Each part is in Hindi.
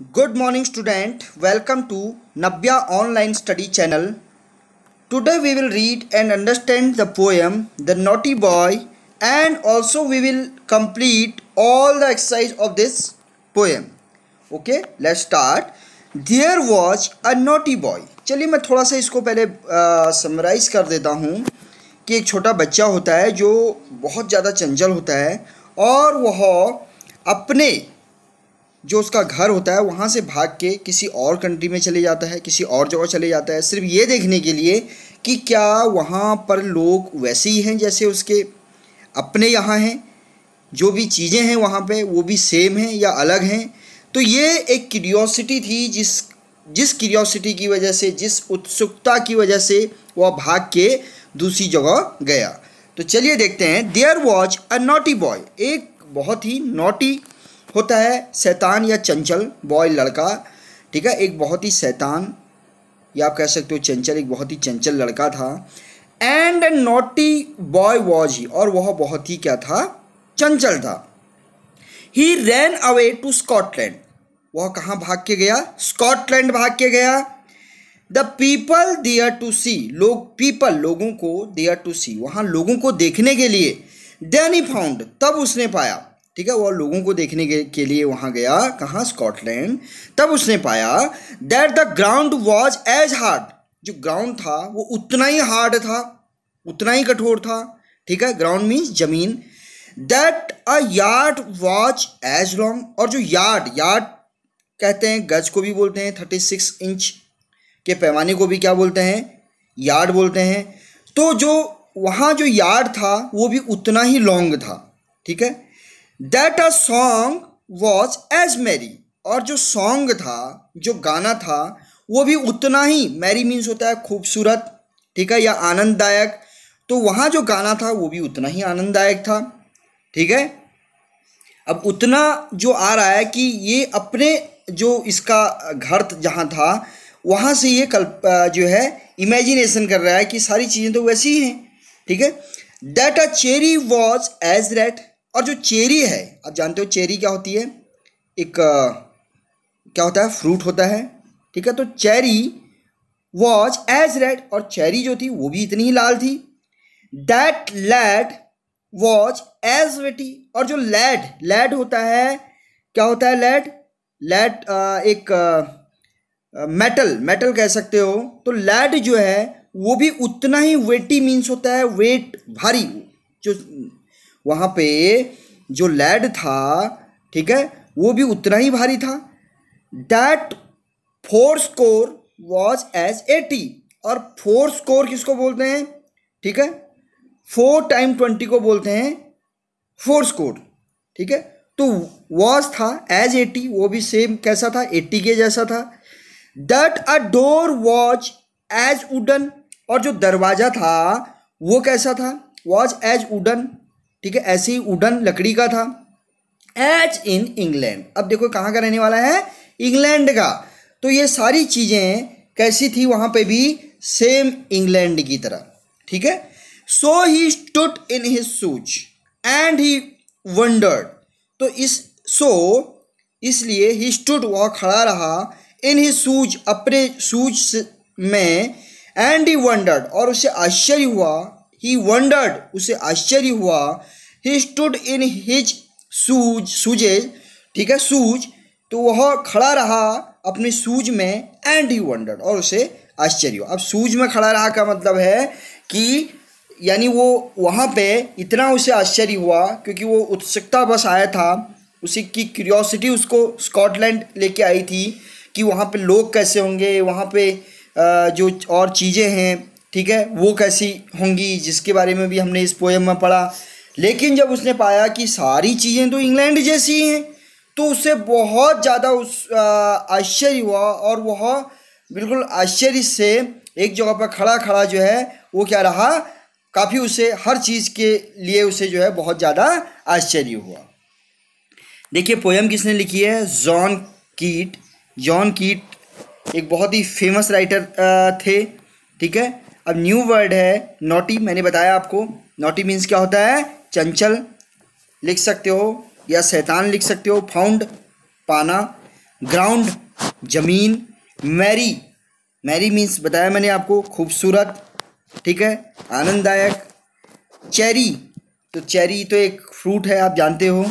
Good morning student welcome to Nabya online study channel today we will read and understand the poem the naughty boy and also we will complete all the exercise of this poem okay let start there watch a naughty boy चलिए मैं थोड़ा सा इसको पहले समराइज uh, कर देता हूँ कि एक छोटा बच्चा होता है जो बहुत ज़्यादा चंचल होता है और वह अपने जो उसका घर होता है, वहाँ से भाग के किसी और कंट्री में चले जाता है, किसी और जगह चले जाता है। सिर्फ़ ये देखने के लिए कि क्या वहाँ पर लोग वैसे ही हैं जैसे उसके अपने यहाँ हैं? जो भी चीज़ें हैं वहाँ पे, वो भी सेम हैं या अलग हैं? तो ये एक क्यूरियोसिटी थी जिस जिस क्यूरियोसिटी की वजह से, जिस उत्सुकता की वजह से वह भाग के दूसरी जगह गया। तो चलिए देखते हैं। There was a naughty boy एक बहुत ही नॉटी होता है शैतान या चंचल बॉय लड़का, ठीक है? एक बहुत ही शैतान, या आप कह सकते हो चंचल, एक बहुत ही चंचल लड़का था। And naughty boy was he और वह बहुत ही क्या था? चंचल था। He ran away to Scotland वह कहाँ भाग के गया? स्कॉटलैंड भाग के गया। The people there to see लोग पीपल लोगों को दियर टू सी वहाँ लोगों को देखने के लिए देन ही फाउंड तब उसने पाया। ठीक है वह लोगों को देखने के, के लिए वहाँ गया कहाँ? स्कॉटलैंड। तब उसने पाया that the ground was as hard जो ग्राउंड था वो उतना ही हार्ड था उतना ही कठोर था ठीक है? ग्राउंड मीन्स ज़मीन। That a yard was as long और जो यार्ड यार्ड कहते हैं गज को भी बोलते हैं थर्टी सिक्स इंच के पैमाने को भी क्या बोलते हैं? यार्ड बोलते हैं। तो जो वहाँ जो यार्ड था वो भी उतना ही लॉन्ग था ठीक है? That a song was as merry और जो सॉन्ग था, जो गाना था, वो भी उतना ही मैरी मीन्स होता है, खूबसूरत, ठीक है, या आनंददायक। तो वहाँ जो गाना था, वो भी उतना ही आनंददायक था, ठीक है? अब उतना जो आ रहा है कि ये अपने जो इसका घर जहाँ था, वहाँ से ये कल्प जो है इमेजिनेशन कर रहा है कि सारी चीज़ें तो वैसी ही हैं, ठीक है? That a cherry was as red और जो चेरी है, आप जानते हो चेरी क्या होती है? एक क्या होता है? फ्रूट होता है, ठीक है? तो चेरी वॉज़ एज रेड और चेरी जो थी, वो भी इतनी ही लाल थी। That lead was as weighty और जो लैड लैड होता है, क्या होता है लैड लैड एक मेटल मेटल कह सकते हो। तो लैड जो है, वो भी उतना ही वेटी मीन्स होता है वेट भारी, जो वहाँ पे जो लैड था, ठीक है, वो भी उतना ही भारी था। That four score was as eighty और फोर स्कोर किसको बोलते हैं? ठीक है फोर टाइम ट्वेंटी को बोलते हैं फोर स्कोर ठीक है। तो वॉज़ था एज एटी वो भी सेम कैसा था एट्टी के जैसा था। That a door was as wooden और जो दरवाज़ा था, वो कैसा था? वॉज़ एज वुडन ठीक है ऐसे ही वुडन लकड़ी का था। एच इन इंग्लैंड अब देखो कहाँ का रहने वाला है? इंग्लैंड का। तो ये सारी चीज़ें कैसी थी वहाँ पे भी? सेम इंग्लैंड की तरह। ठीक है? So he stood in his shoes and he wondered तो इस सो so, इसलिए ही स्टूड वह खड़ा रहा इन ही सूज अपने सूज में एंड ही वंडर्ड और उसे आश्चर्य हुआ ही वंडर्ड उसे आश्चर्य हुआ। ही stood in his shoes shoes ठीक है सूज तो वह खड़ा रहा अपने सूज में एंड ही वंडर्ड और उसे आश्चर्य हुआ। अब सूज में खड़ा रहा का मतलब है कि, यानी वो वहाँ पे इतना उसे आश्चर्य हुआ, क्योंकि वो उत्सुकता बस आया था। उसी की क्यूरियोसिटी उसको स्कॉटलैंड लेके आई थी कि वहाँ पे लोग कैसे होंगे, वहाँ पे जो और चीज़ें हैं ठीक है? वो कैसी होंगी, जिसके बारे में भी हमने इस पोएम में पढ़ा। लेकिन जब उसने पाया कि सारी चीज़ें तो इंग्लैंड जैसी ही तो उससे बहुत ज़्यादा उस आश्चर्य हुआ और वह बिल्कुल आश्चर्य से एक जगह पर खड़ा खड़ा जो है, वो क्या रहा? काफ़ी उसे, हर चीज़ के लिए उसे जो है बहुत ज़्यादा आश्चर्य हुआ। देखिए पोएम किसने लिखी है? जॉन कीट। जॉन कीट एक बहुत ही फ़ेमस राइटर थे, ठीक है? अब न्यू वर्ड है नोटी मैंने बताया आपको। नोटी मीन्स क्या होता है? चंचल, लिख सकते हो, या शैतान लिख सकते हो फाउंड पाना। ग्राउंड ज़मीन मैरी मैरी मीन्स बताया मैंने आपको, खूबसूरत, ठीक है? आनंददायक। चेरी तो चेरी तो एक फ्रूट है, आप जानते हो,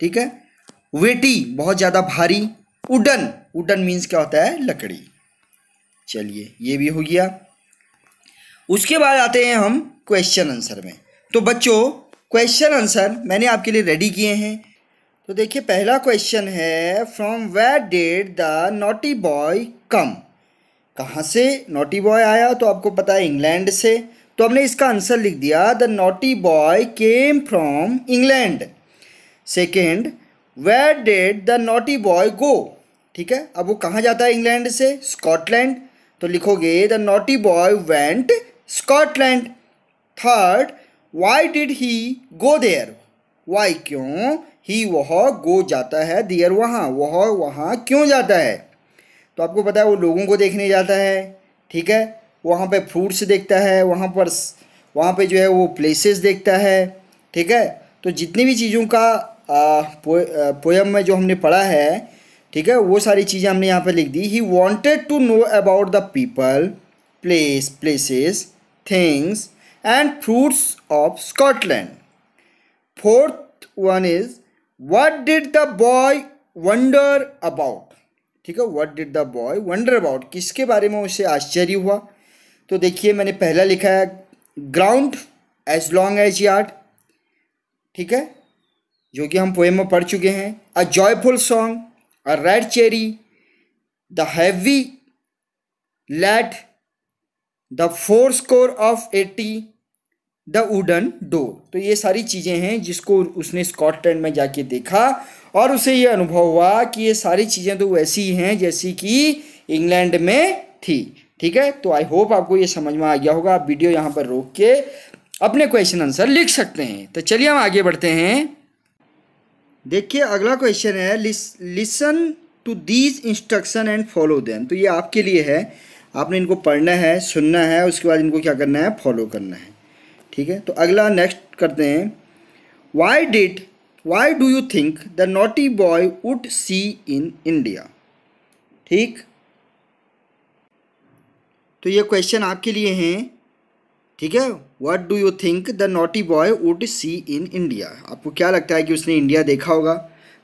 ठीक है? वेटी बहुत ज़्यादा भारी। उडन उडन मीन्स क्या होता है? लकड़ी। चलिए, ये भी हो गया। उसके बाद आते हैं हम क्वेश्चन आंसर में। तो बच्चों क्वेश्चन आंसर मैंने आपके लिए रेडी किए हैं। तो देखिए, पहला क्वेश्चन है from where did the naughty boy come कहाँ से नोटी बॉय आया? तो आपको पता है इंग्लैंड से। तो हमने इसका आंसर लिख दिया the naughty boy came from England second where did the naughty boy go ठीक है? अब वो कहाँ जाता है इंग्लैंड से? स्कॉटलैंड। तो लिखोगे the naughty boy went Scotland third why did he go there why क्यों? ही वह गो जाता है देयर वहाँ। वह वहाँ क्यों जाता है? तो आपको पता है वो लोगों को देखने जाता है ठीक है? वहाँ पे फ्रूट्स देखता है वहाँ पर वहाँ पे जो है वो प्लेसेस देखता है ठीक है? तो जितनी भी चीज़ों का पो, पोएम में जो हमने पढ़ा है ठीक है? वो सारी चीज़ें हमने यहाँ पे लिख दी। He wanted to know about the people place places things and fruits of Scotland fourth one is what did the boy wonder about ठीक है what did the boy wonder about किसके बारे में उसे आश्चर्य हुआ? तो देखिए मैंने पहला लिखा है ground as long as yard ठीक है जो कि हम पोएम में पढ़ चुके हैं। A joyful song a red cherry the heavy lead, the four score of eighty the wooden door. तो ये सारी चीज़ें हैं जिसको उसने स्कॉटलैंड में जाके देखा और उसे ये अनुभव हुआ कि ये सारी चीज़ें तो वैसी ही हैं जैसी कि इंग्लैंड में थी। ठीक है? तो आई होप आपको ये समझ में आ गया होगा। आप वीडियो यहाँ पर रोक के अपने क्वेश्चन आंसर लिख सकते हैं। तो चलिए हम आगे बढ़ते हैं। देखिए, अगला क्वेश्चन है listen to these instruction and follow them तो ये आपके लिए है। आपने इनको पढ़ना है, सुनना है, उसके बाद इनको क्या करना है फॉलो करना है। ठीक है? तो अगला नेक्स्ट करते हैं। Why did why do you think the naughty boy would see in India ठीक? तो ये क्वेश्चन आपके लिए हैं। ठीक है? What do you think the naughty boy would see in India आपको क्या लगता है कि उसने इंडिया देखा होगा?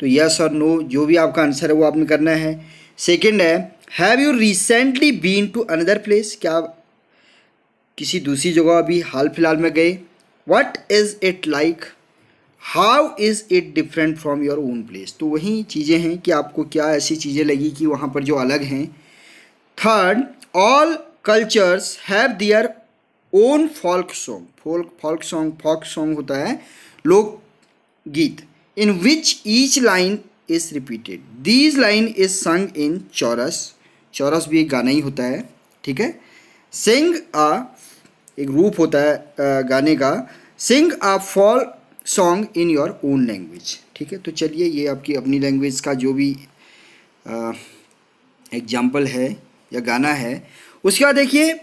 तो यस और नो जो भी आपका आंसर है, वो आपने करना है। सेकेंड है have you recently been to another place क्या किसी दूसरी जगह अभी हाल फ़िलहाल में गए? What is it like how is it different from your own place तो वही चीज़ें हैं कि आपको क्या ऐसी चीज़ें लगी कि वहाँ पर जो अलग हैं। Third all cultures have their own folk song folk folk song folk song होता है लोक गीत in which each line is repeated these line is sung in chorus चौरस भी एक गाना ही होता है, ठीक है? सिंग आ, एक रूप होता है गाने का। Sing a folk song in your own language, ठीक है? तो चलिए, ये आपकी अपनी लैंग्वेज का जो भी एग्ज़ाम्पल है या गाना है, उसके बाद देखिए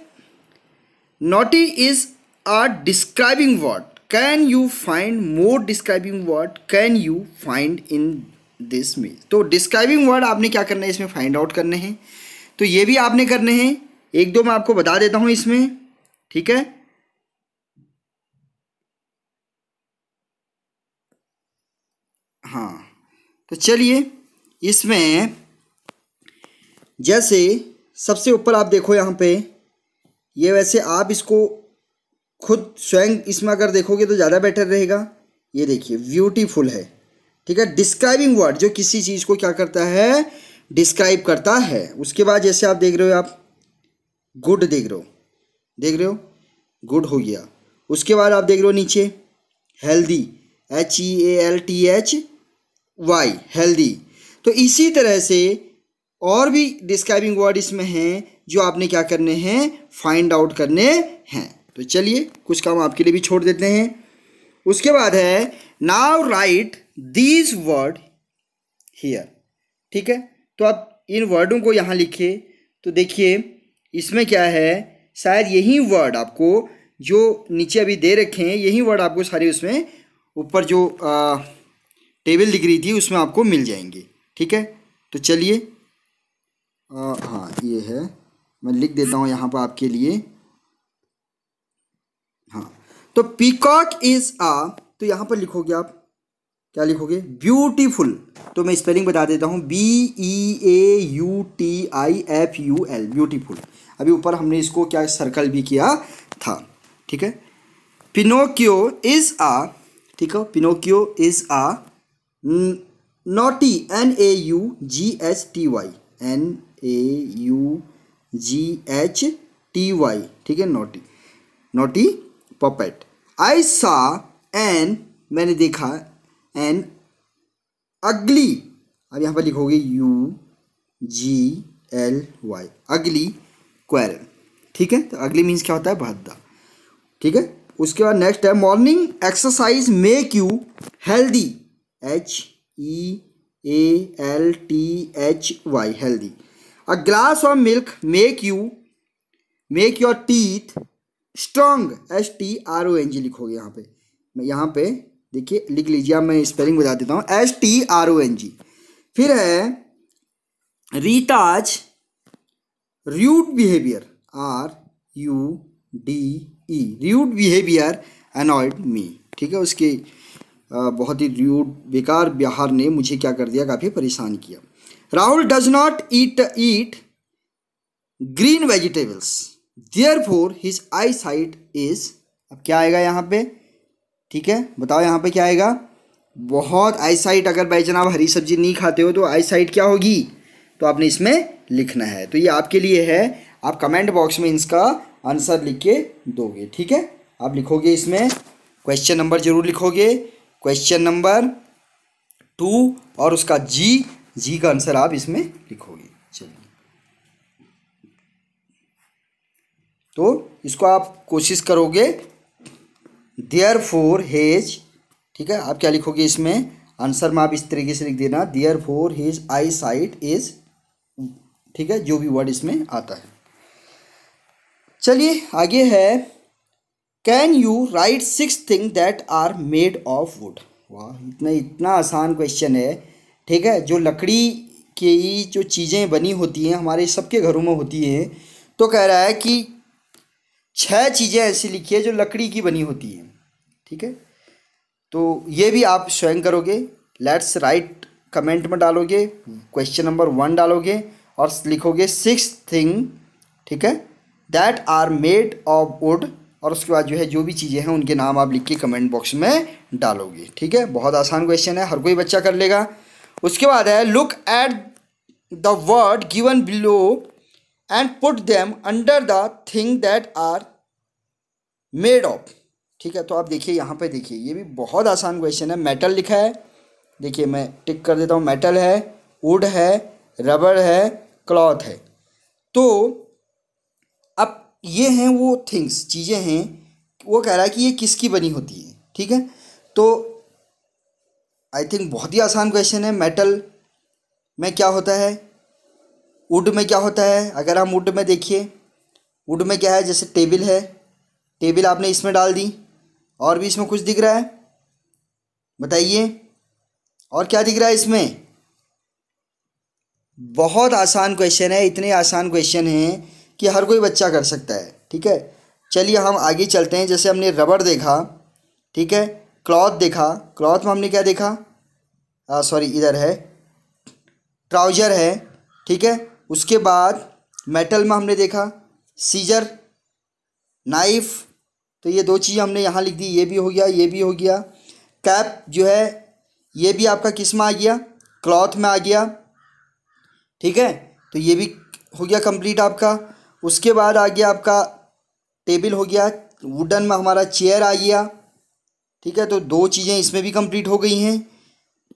Naughty is a describing word. Can you find more describing word? Can you find in this mail? तो डिस्क्राइबिंग वर्ड आपने क्या करना है? इसमें फाइंड आउट करने हैं। तो ये भी आपने करने हैं। एक दो मैं आपको बता देता हूँ इसमें। ठीक है? हाँ। तो चलिए, इसमें जैसे सबसे ऊपर आप देखो यहाँ पे, ये वैसे आप इसको खुद स्वयं इसमें अगर देखोगे तो ज़्यादा बेटर रहेगा। ये देखिए, ब्यूटीफुल है। ठीक है? डिस्क्राइबिंग वर्ड, जो किसी चीज़ को क्या करता है डिस्क्राइब करता है। उसके बाद जैसे आप देख रहे हो, आप गुड देख रहे हो। देख रहे हो? गुड हो गया। उसके बाद आप देख रहे हो नीचे healthy H E A L T H Y healthy तो इसी तरह से और भी डिस्क्राइबिंग वर्ड इसमें हैं, जो आपने क्या करने हैं? फाइंड आउट करने हैं। तो चलिए, कुछ काम आपके लिए भी छोड़ देते हैं। उसके बाद है now write these word here ठीक है? तो आप इन वर्डों को यहाँ लिखिए। तो देखिए इसमें क्या है? शायद यही वर्ड आपको जो नीचे अभी दे रखे हैं यही वर्ड आपको सारे उसमें ऊपर जो आ, टेबल दिख रही थी उसमें आपको मिल जाएँगे। ठीक है? तो चलिए। हाँ ये है। मैं लिख देता हूँ यहाँ पर आपके लिए। हाँ। तो पीकॉक इज़ आ तो यहाँ पर लिखोगे आप क्या लिखोगे? ब्यूटीफुल तो मैं स्पेलिंग बता देता हूँ. B E A U T I F U L beautiful अभी ऊपर हमने इसको क्या सर्कल भी किया था। ठीक है? पिनोक्यो इज़ आ ठीक है? Pinocchio is a naughty N A U G H T Y N A U G H T Y ठीक है? नोटी नोटी पपेट आई सा एन मैंने देखा एन अगली, अब यहाँ पर लिखोगे यू, जी, एल, वाई। अगली क्वेरल ठीक है? तो अगली मीन्स क्या होता है? भद्दा। ठीक है? उसके बाद नेक्स्ट है morning exercise make you healthy H E A L T H Y healthy a glass of milk make you make your teeth strong S T R O N G लिखोगे यहाँ पे। यहाँ पे देखिए, लिख लीजिए मैं स्पेलिंग बता देता हूँ। S T R O N G फिर है Rita's rude behaviour R U D E rude behaviour annoyed me ठीक है, उसके बहुत ही रूड बेकार बिहार ने मुझे क्या कर दिया, काफ़ी परेशान किया। Rahul does not eat eat green vegetables therefore his eyesight is अब क्या आएगा यहाँ पे? ठीक है? बताओ यहाँ पे क्या आएगा? बहुत आई साइट अगर भाई जनाब हरी सब्ज़ी नहीं खाते हो तो आई साइट क्या होगी? तो आपने इसमें लिखना है। तो ये आपके लिए है। आप कमेंट बॉक्स में इसका आंसर लिख के दोगे, ठीक है? आप लिखोगे इसमें। क्वेश्चन नंबर ज़रूर लिखोगे। क्वेश्चन नंबर टू और उसका जी जी का आंसर आप इसमें लिखोगे। चलिए। तो इसको आप कोशिश करोगे देयर फोर हेज ठीक है? आप क्या लिखोगे इसमें? आंसर में आप इस तरीके से लिख देना। Therefore his I site is ठीक है? जो भी वर्ड इसमें आता है। चलिए, आगे है। Can you write six thing that are made of wood वाह, इतना इतना आसान क्वेश्चन है। ठीक है? जो लकड़ी की जो चीज़ें बनी होती हैं, हमारे सबके घरों में होती हैं। तो कह रहा है कि छह चीज़ें ऐसी लिखी है जो लकड़ी की बनी होती हैं। ठीक है? तो ये भी आप स्वयं करोगे लेट्स राइट कमेंट में डालोगे क्वेश्चन नंबर वन डालोगे और लिखोगे सिक्स थिंग ठीक है? That are made of wood और उसके बाद जो है, जो भी चीज़ें हैं, उनके नाम आप लिख के कमेंट बॉक्स में डालोगे, ठीक है? बहुत आसान क्वेश्चन है, हर कोई बच्चा कर लेगा। उसके बाद है look at the word given below and put them under the thing that are made of ठीक है तो आप देखिए यहाँ पे देखिए, ये भी बहुत आसान क्वेश्चन है। मेटल लिखा है। देखिए, मैं टिक कर देता हूँ। मेटल है वुड है रबर है क्लॉथ है। तो अब ये हैं वो थिंग्स चीज़ें हैं, वो कह रहा है कि ये किसकी बनी होती है? ठीक है? तो आई थिंक बहुत ही आसान क्वेश्चन है। मेटल में क्या होता है? वुड में क्या होता है? अगर हम वुड में देखिए वुड में क्या है? जैसे टेबल है। टेबल आपने इसमें डाल दी। और भी इसमें कुछ दिख रहा है? बताइए। और क्या दिख रहा है इसमें? बहुत आसान क्वेश्चन है, इतने आसान क्वेश्चन हैं कि हर कोई बच्चा कर सकता है, ठीक है? चलिए हम आगे चलते हैं। जैसे हमने रबड़ देखा, ठीक है? क्लॉथ देखा, क्लॉथ में हमने क्या देखा? सॉरी इधर है। ट्राउज़र है, ठीक है? उसके बाद मेटल में हमने देखा सीजर नाइफ तो ये दो चीज़ हमने यहाँ लिख दी ये भी हो गया ये भी हो गया। कैप जो है ये भी आपका किसमें आ गया? क्लॉथ में आ गया। ठीक है? तो ये भी हो गया कंप्लीट आपका। उसके बाद आ गया आपका टेबल हो गया वुडन में हमारा चेयर आ गया। ठीक है? तो दो चीज़ें इसमें भी कंप्लीट हो गई हैं।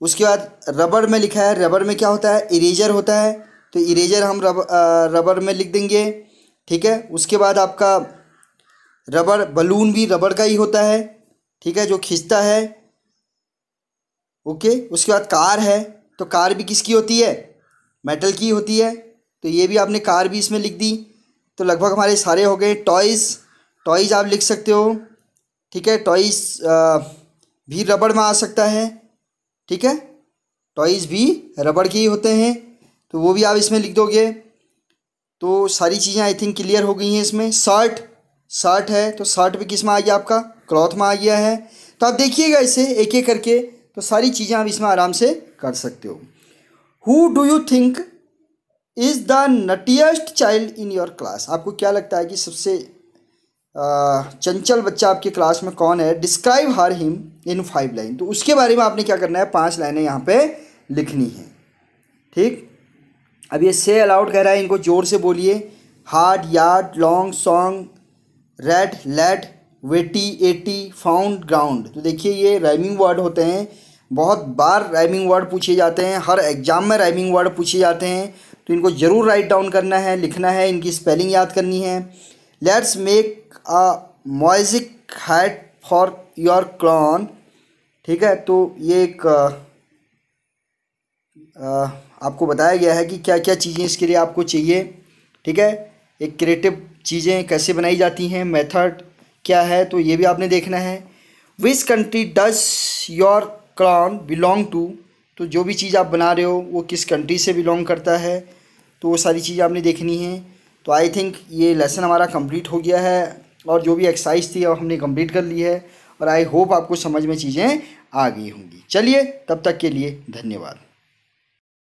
उसके बाद रबर में लिखा है रबर में क्या होता है? इरेजर होता है। तो इरेजर हम रब, रबर में लिख देंगे। ठीक है? उसके बाद आपका रबर, बलून भी रबर का ही होता है, ठीक है, जो खींचता है। ओके, उसके बाद कार है तो कार भी किसकी होती है? मेटल की होती है। तो ये भी आपने कार भी इसमें लिख दी। तो लगभग हमारे सारे हो गए। टॉयज़ टॉयज़ आप लिख सकते हो, ठीक है। टॉयज़ भी रबड़ में आ सकता है, ठीक है। टॉयज़ भी रबड़ के ही होते हैं। तो वो भी आप इसमें लिख दोगे। तो सारी चीज़ें आई थिंक क्लियर हो गई हैं इसमें। शर्ट शर्ट है तो साठ भी किसमें आ गया आपका? क्लॉथ में आ गया है। तो आप देखिएगा इसे एक एक करके तो सारी चीज़ें आप इसमें आराम से कर सकते हो। Who do you think is the naughtiest child in your class आपको क्या लगता है कि सबसे चंचल बच्चा आपके क्लास में कौन है? Describe her him in five line तो उसके बारे में आपने क्या करना है? पाँच लाइनें यहाँ पे लिखनी है। ठीक? अब ये से अलाउड कह रहा है, इनको ज़ोर से बोलिए। Hard yard long song red lead weighty eighty found ground. तो देखिए ये राइमिंग वर्ड होते हैं। बहुत बार राइमिंग वर्ड पूछे जाते हैं। हर एग्ज़ाम में राइमिंग वर्ड पूछे जाते हैं। तो इनको ज़रूर राइट डाउन करना है लिखना है इनकी स्पेलिंग याद करनी है। Let's make a music hat for your clan ठीक है तो ये एक आ, आ, आपको बताया गया है कि क्या क्या चीज़ें इसके लिए आपको चाहिए। ठीक है? एक क्रिएटिव चीज़ें कैसे बनाई जाती हैं मेथड क्या है तो ये भी आपने देखना है। Which country does your clan belong to तो जो भी चीज़ आप बना रहे हो, वो किस कंट्री से बिलोंग करता है तो वो सारी चीज़ें आपने देखनी है। तो आई थिंक ये लेसन हमारा कंप्लीट हो गया है, और जो भी एक्सरसाइज थी वो हमने कंप्लीट कर ली है, और आई होप आपको समझ में चीज़ें आ गई होंगी। चलिए, तब तक के लिए धन्यवाद।